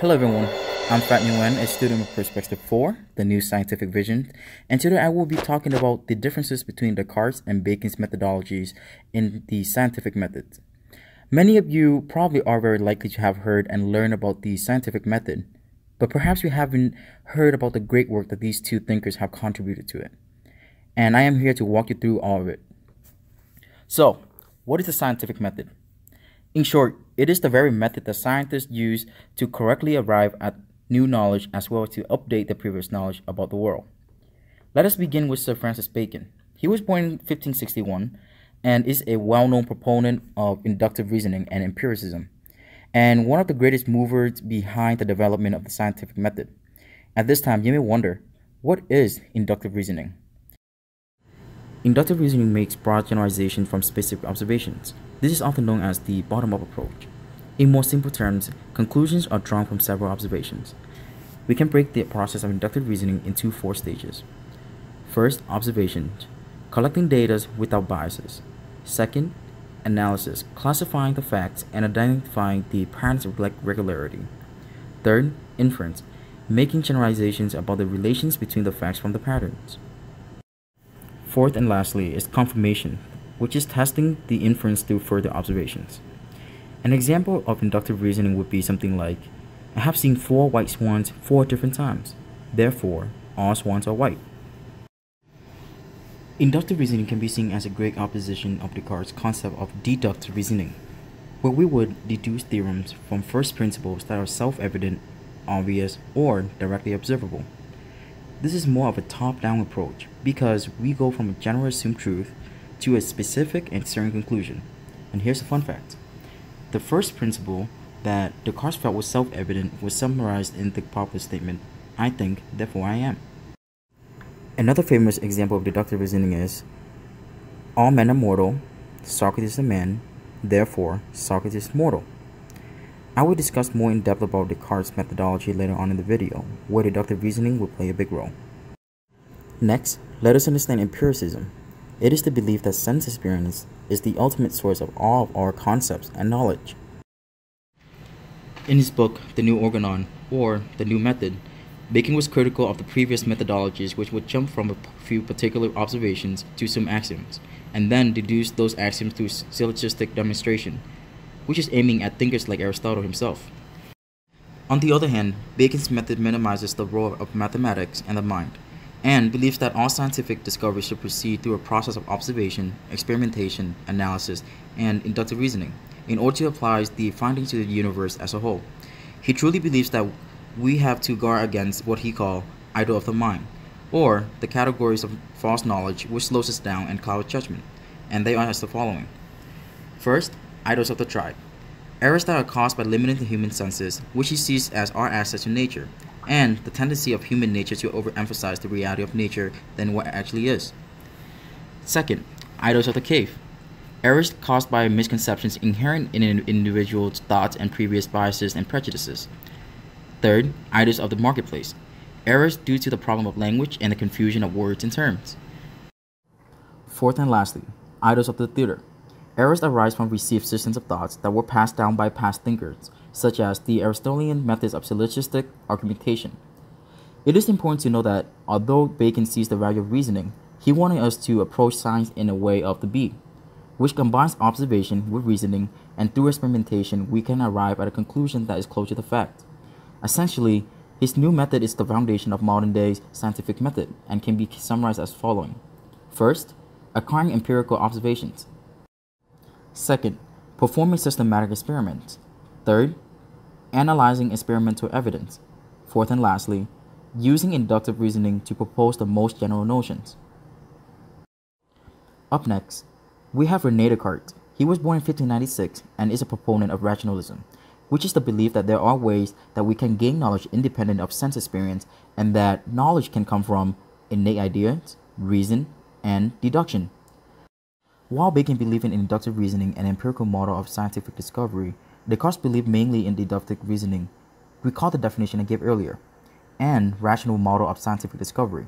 Hello everyone, I'm Phat Nguyen, a student of Perspective 4, the new scientific vision, and today I will be talking about the differences between Descartes and Bacon's methodologies in the scientific method. Many of you probably are very likely to have heard and learned about the scientific method, but perhaps you haven't heard about the great work that these two thinkers have contributed to it. And I am here to walk you through all of it. So, what is the scientific method? In short, it is the very method that scientists use to correctly arrive at new knowledge as well as to update the previous knowledge about the world. Let us begin with Sir Francis Bacon. He was born in 1561 and is a well known proponent of inductive reasoning and empiricism, and one of the greatest movers behind the development of the scientific method. At this time, you may wonder what is inductive reasoning? Inductive reasoning makes broad generalizations from specific observations. This is often known as the bottom up approach. In more simple terms, conclusions are drawn from several observations. We can break the process of inductive reasoning into four stages. First, observation, collecting data without biases. Second, analysis, classifying the facts and identifying the patterns of regularity. Third, inference, making generalizations about the relations between the facts from the patterns. Fourth and lastly is confirmation, which is testing the inference through further observations. An example of inductive reasoning would be something like, I have seen four white swans four different times, therefore all swans are white. Inductive reasoning can be seen as a great opposition of Descartes' concept of deductive reasoning, where we would deduce theorems from first principles that are self-evident, obvious, or directly observable. This is more of a top-down approach because we go from a general assumed truth to a specific and certain conclusion. And here's a fun fact. The first principle that Descartes felt was self-evident was summarized in the popular statement, I think, therefore I am. Another famous example of deductive reasoning is, all men are mortal, Socrates is a man, therefore Socrates is mortal. I will discuss more in depth about Descartes' methodology later on in the video, where deductive reasoning will play a big role. Next, let us understand empiricism. It is the belief that sense experience is the ultimate source of all of our concepts and knowledge. In his book, The New Organon, or The New Method, Bacon was critical of the previous methodologies which would jump from a few particular observations to some axioms, and then deduce those axioms through syllogistic demonstration, which is aiming at thinkers like Aristotle himself. On the other hand, Bacon's method minimizes the role of mathematics and the mind, and believes that all scientific discoveries should proceed through a process of observation, experimentation, analysis, and inductive reasoning in order to apply the findings to the universe as a whole. He truly believes that we have to guard against what he called idol of the mind, or the categories of false knowledge which slows us down and clouds judgment, and they are as the following. First, idols of the tribe. Errors that are caused by limiting the human senses, which he sees as our access to nature, and the tendency of human nature to overemphasize the reality of nature than what actually is. Second, idols of the cave. Errors caused by misconceptions inherent in an individual's thoughts and previous biases and prejudices. Third, idols of the marketplace. Errors due to the problem of language and the confusion of words and terms. Fourth and lastly, idols of the theater. Errors arise from received systems of thoughts that were passed down by past thinkers, such as the Aristotelian methods of syllogistic argumentation. It is important to know that although Bacon sees the value of reasoning, he wanted us to approach science in a way of the bee, which combines observation with reasoning, and through experimentation, we can arrive at a conclusion that is close to the fact. Essentially, his new method is the foundation of modern day scientific method and can be summarized as following. First, acquiring empirical observations. Second, performing systematic experiments. Third, analyzing experimental evidence. Fourth and lastly, using inductive reasoning to propose the most general notions. Up next, we have Rene Descartes. He was born in 1596 and is a proponent of rationalism which is the belief that there are ways that we can gain knowledge independent of sense experience and that knowledge can come from innate ideas, reason, and deduction. While Bacon believed in inductive reasoning and empirical model of scientific discovery, Descartes believed mainly in deductive reasoning, recall the definition I gave earlier, and rational model of scientific discovery.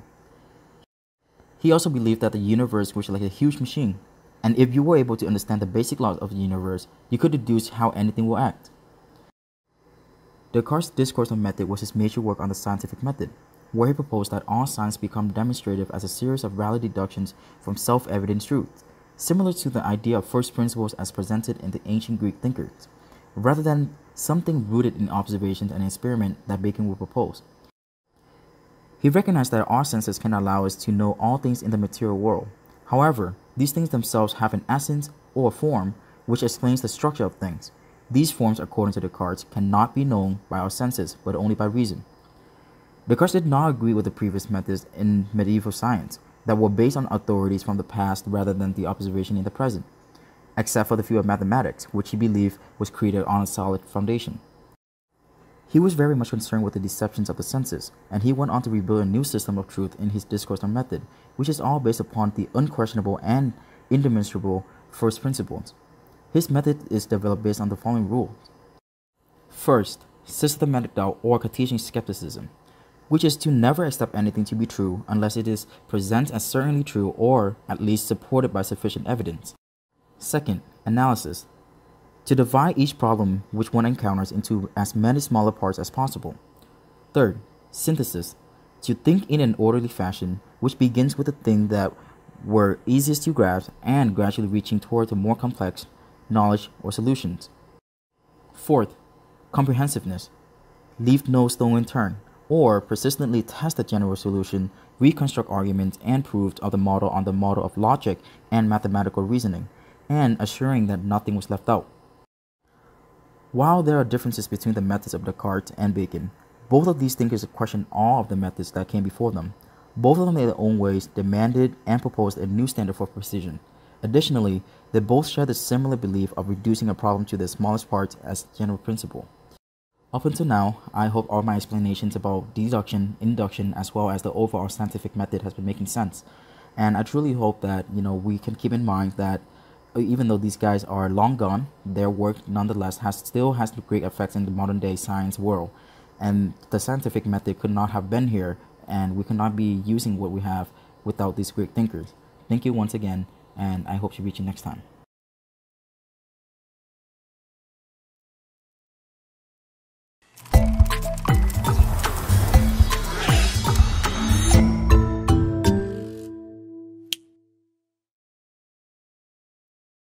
He also believed that the universe was like a huge machine, and if you were able to understand the basic laws of the universe, you could deduce how anything will act. Descartes' Discourse on Method was his major work on the scientific method, where he proposed that all science become demonstrative as a series of valid deductions from self-evident truths, similar to the idea of first principles as presented in the ancient Greek thinkers, rather than something rooted in observations and experiment that Bacon would propose. He recognized that our senses can allow us to know all things in the material world. However, these things themselves have an essence or form which explains the structure of things. These forms, according to Descartes, cannot be known by our senses, but only by reason. Descartes did not agree with the previous methods in medieval science that were based on authorities from the past rather than the observation in the present, except for the field of mathematics, which he believed was created on a solid foundation. He was very much concerned with the deceptions of the senses, and he went on to rebuild a new system of truth in his discourse on method, which is all based upon the unquestionable and indemonstrable first principles. His method is developed based on the following rules. First, systematic doubt or Cartesian skepticism, which is to never accept anything to be true unless it is presented as certainly true or at least supported by sufficient evidence. Second, analysis, to divide each problem which one encounters into as many smaller parts as possible. Third, synthesis, to think in an orderly fashion, which begins with the thing that were easiest to grasp and gradually reaching toward a more complex knowledge, or solutions. Fourth, comprehensiveness. Leave no stone unturned, or persistently test the general solution, reconstruct arguments and proofs of the model on the model of logic and mathematical reasoning, and assuring that nothing was left out. While there are differences between the methods of Descartes and Bacon, both of these thinkers questioned all of the methods that came before them. Both of them in their own ways demanded and proposed a new standard for precision. Additionally, they both share the similar belief of reducing a problem to the smallest parts as general principle. Up until now, I hope all my explanations about deduction, induction, as well as the overall scientific method has been making sense. And I truly hope that, you know, we can keep in mind that uh, even though these guys are long gone, their work nonetheless has still has great effects in the modern day science world. And the scientific method could not have been here and we could not be using what we have without these great thinkers. Thank you once again and I hope to reach you next time.